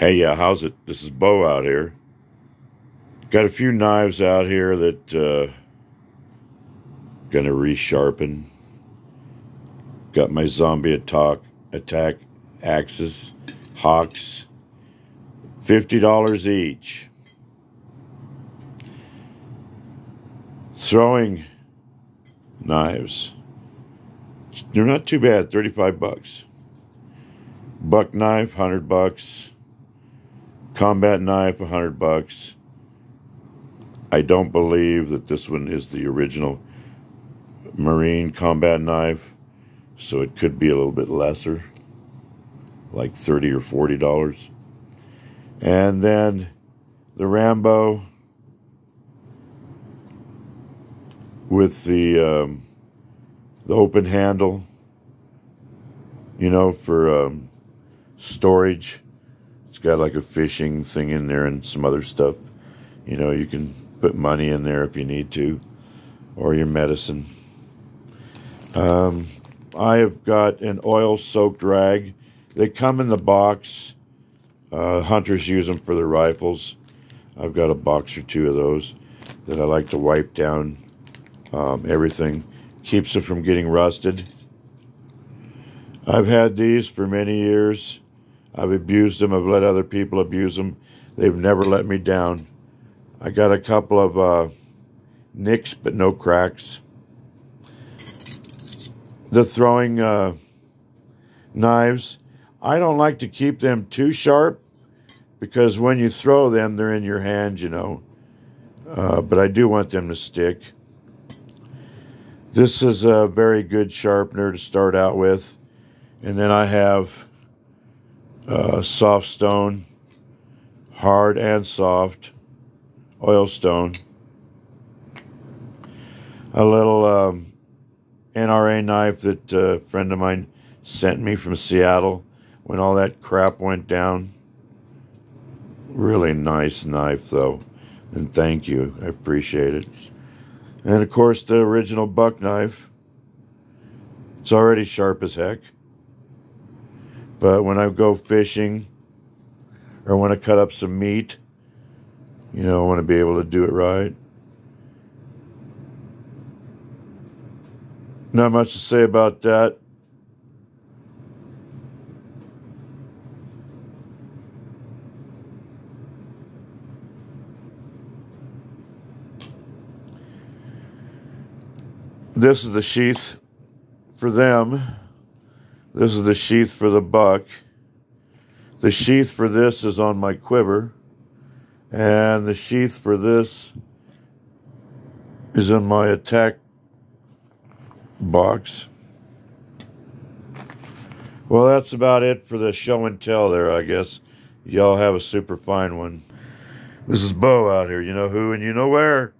Hey, yeah, how's it? This is Bo out here. Got a few knives out here that uh, gonna resharpen. Got my zombie attack attack axes, hawks, fifty dollars each. Throwing knives. They're not too bad, 35 bucks. Buck knife, 100 bucks. Combat knife, 100 bucks. I don't believe that this one is the original Marine combat knife, so it could be a little bit lesser, like 30 or 40 dollars. And then the Rambo with the um, the open handle, you know, for um, storage. Got like a fishing thing in there and some other stuff. You know, you can put money in there if you need to, or your medicine. Um, I have got an oil soaked rag. They come in the box. Uh, hunters use them for their rifles. I've got a box or two of those that I like to wipe down um, everything. Keeps it from getting rusted. I've had these for many years. I've abused them. I've let other people abuse them. They've never let me down. I got a couple of uh, nicks, but no cracks. The throwing uh, knives, I don't like to keep them too sharp because when you throw them, they're in your hand, you know. Uh, but I do want them to stick. This is a very good sharpener to start out with. And then I have uh, soft stone, hard and soft, oil stone. A little um, NRA knife that a friend of mine sent me from Seattle when all that crap went down. Really nice knife, though. And thank you. I appreciate it. And of course, the original buck knife. It's already sharp as heck. But when I go fishing or want to cut up some meat, you know, I want to be able to do it right. Not much to say about that. This is the sheath for them. This is the sheath for the buck. The sheath for this is on my quiver. And the sheath for this is in my attack box. Well, that's about it for the show and tell there, I guess. Y'all have a super fine one. This is Bo out here. You know who and you know where.